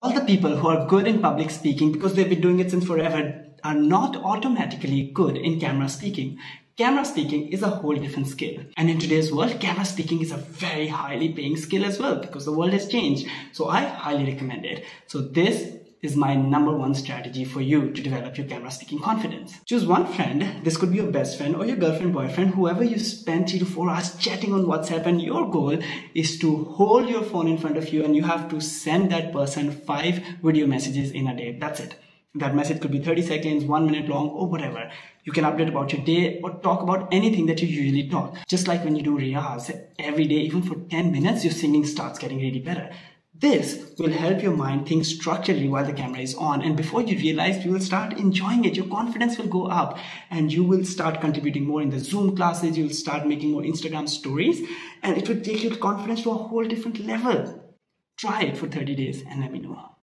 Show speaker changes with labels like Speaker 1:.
Speaker 1: All the people who are good in public speaking because they've been doing it since forever are not automatically good in camera speaking. Camera speaking is a whole different skill. And in today's world, camera speaking is a very highly paying skill as well because the world has changed. So I highly recommend it. So this is my number one strategy for you to develop your camera speaking confidence. Choose one friend. This could be your best friend or your girlfriend, boyfriend, whoever you spend three to four hours chatting on WhatsApp. And your goal is to hold your phone in front of you and you have to send that person five video messages in a day. That's it. That message could be 30 seconds, one minute long, or whatever. You can update about your day or talk about anything that you usually talk. Just like when you do riyaz every day, even for 10 minutes, your singing starts getting really better. This will help your mind think structurally while the camera is on. And before you realize, you will start enjoying it. Your confidence will go up and you will start contributing more in the Zoom classes. You'll start making more Instagram stories and it will take your confidence to a whole different level. Try it for 30 days and let me know.